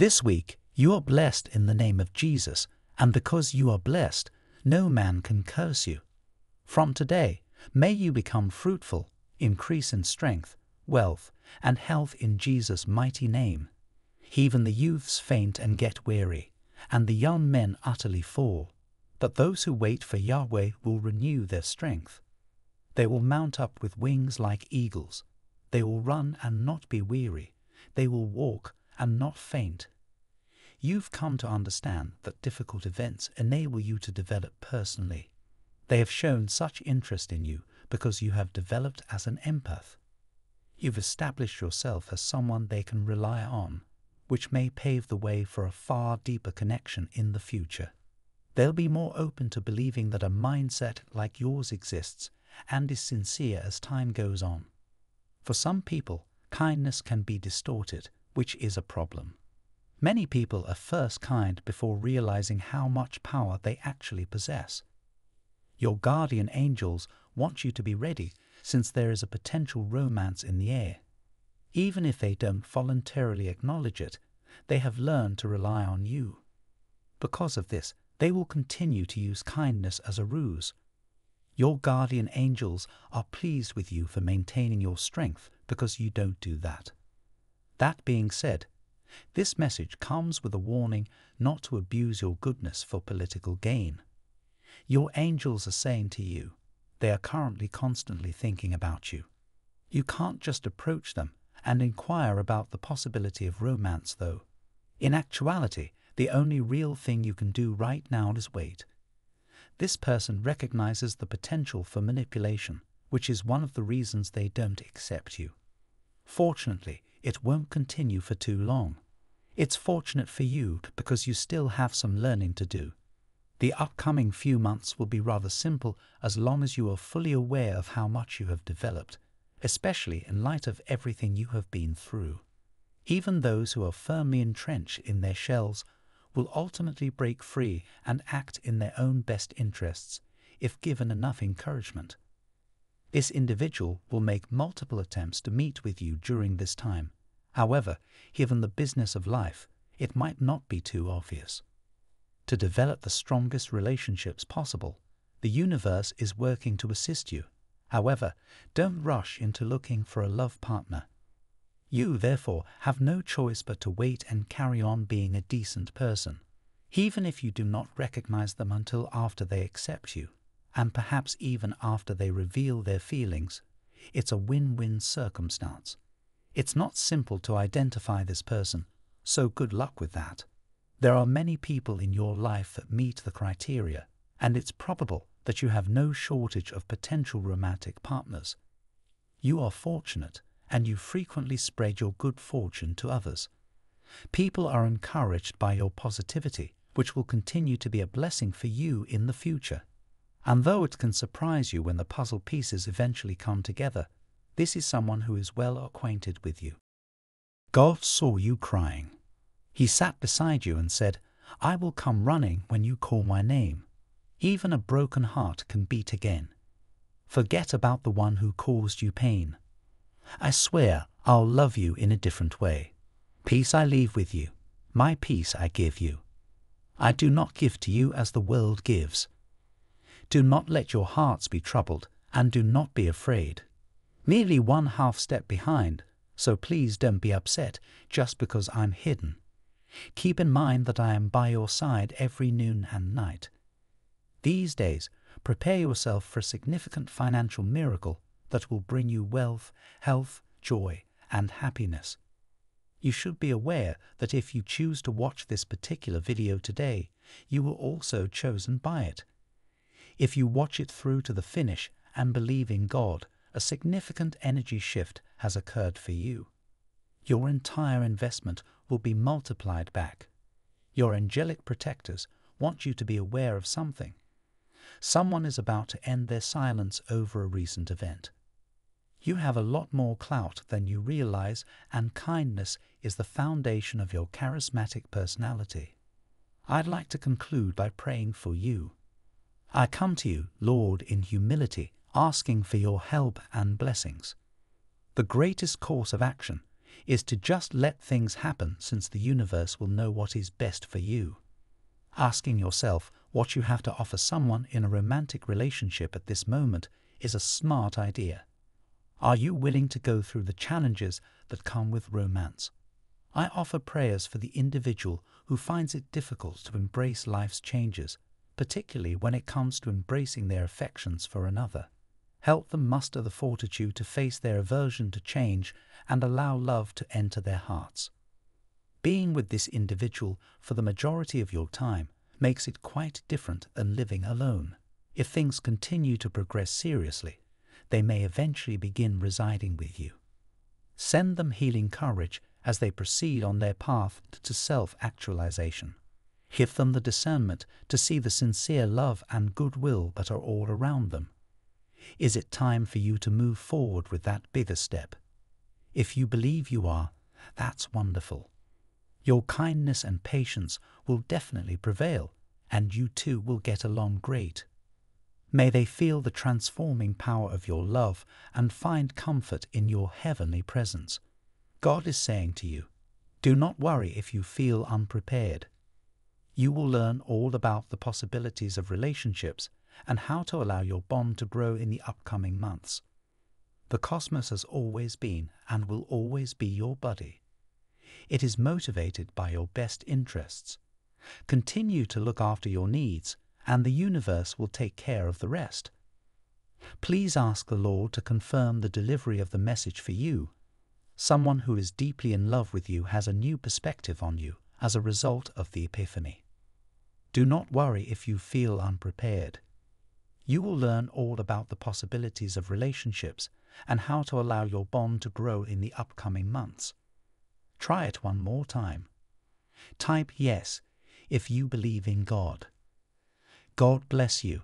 This week, you are blessed in the name of Jesus, and because you are blessed, no man can curse you. From today, may you become fruitful, increase in strength, wealth, and health in Jesus' mighty name. Even the youths faint and get weary, and the young men utterly fall. But those who wait for Yahweh will renew their strength. They will mount up with wings like eagles. They will run and not be weary. They will walk and not faint. You've come to understand that difficult events enable you to develop personally. They have shown such interest in you because you have developed as an empath. You've established yourself as someone they can rely on, which may pave the way for a far deeper connection in the future. They'll be more open to believing that a mindset like yours exists and is sincere as time goes on. For some people, kindness can be distorted, which is a problem. Many people are first kind before realizing how much power they actually possess. Your guardian angels want you to be ready since there is a potential romance in the air. Even if they don't voluntarily acknowledge it, they have learned to rely on you. Because of this, they will continue to use kindness as a ruse. Your guardian angels are pleased with you for maintaining your strength because you don't do that. That being said, this message comes with a warning not to abuse your goodness for political gain. Your angels are saying to you, they are currently constantly thinking about you. You can't just approach them and inquire about the possibility of romance, though. In actuality, the only real thing you can do right now is wait. This person recognizes the potential for manipulation, which is one of the reasons they don't accept you. Fortunately, it won't continue for too long. It's fortunate for you because you still have some learning to do. The upcoming few months will be rather simple as long as you are fully aware of how much you have developed, especially in light of everything you have been through. Even those who are firmly entrenched in their shells will ultimately break free and act in their own best interests if given enough encouragement. This individual will make multiple attempts to meet with you during this time. However, given the business of life, it might not be too obvious. To develop the strongest relationships possible, the universe is working to assist you. However, don't rush into looking for a love partner. You, therefore, have no choice but to wait and carry on being a decent person, even if you do not recognize them until after they accept you, and perhaps even after they reveal their feelings. It's a win win circumstance. It's not simple to identify this person, so good luck with that. There are many people in your life that meet the criteria, and it's probable that you have no shortage of potential romantic partners. You are fortunate and you frequently spread your good fortune to others. People are encouraged by your positivity, which will continue to be a blessing for you in the future. And though it can surprise you when the puzzle pieces eventually come together, this is someone who is well acquainted with you. God saw you crying. He sat beside you and said, I will come running when you call my name. Even a broken heart can beat again. Forget about the one who caused you pain. I swear I'll love you in a different way. Peace I leave with you, my peace I give you. I do not give to you as the world gives. Do not let your hearts be troubled, and do not be afraid. Merely one half step behind, so please don't be upset just because I'm hidden. Keep in mind that I am by your side every noon and night. These days, prepare yourself for a significant financial miracle that will bring you wealth, health, joy, and happiness. You should be aware that if you choose to watch this particular video today, you were also chosen by it. If you watch it through to the finish and believe in God, a significant energy shift has occurred for you. Your entire investment will be multiplied back. Your angelic protectors want you to be aware of something. Someone is about to end their silence over a recent event. You have a lot more clout than you realize, and kindness is the foundation of your charismatic personality. I'd like to conclude by praying for you. I come to you, Lord, in humility, asking for your help and blessings. The greatest course of action is to just let things happen since the universe will know what is best for you. Asking yourself what you have to offer someone in a romantic relationship at this moment is a smart idea. Are you willing to go through the challenges that come with romance? I offer prayers for the individual who finds it difficult to embrace life's changes, particularly when it comes to embracing their affections for another. Help them muster the fortitude to face their aversion to change and allow love to enter their hearts. Being with this individual for the majority of your time makes it quite different than living alone. If things continue to progress seriously, they may eventually begin residing with you. Send them healing courage as they proceed on their path to self actualization. Give them the discernment to see the sincere love and goodwill that are all around them. Is it time for you to move forward with that bigger step? If you believe you are, that's wonderful. Your kindness and patience will definitely prevail, and you two will get along great. May they feel the transforming power of your love and find comfort in your heavenly presence. God is saying to you, do not worry if you feel unprepared. You will learn all about the possibilities of relationships and how to allow your bond to grow in the upcoming months. The cosmos has always been and will always be your buddy. It is motivated by your best interests. Continue to look after your needs, and the universe will take care of the rest. Please ask the Lord to confirm the delivery of the message for you Someone who is deeply in love with you has a new perspective on you as a result of the Epiphany. Do not worry if you feel unprepared. You will learn all about the possibilities of relationships and how to allow your bond to grow in the upcoming months. Try it one more time. Type yes if you believe in God. God bless you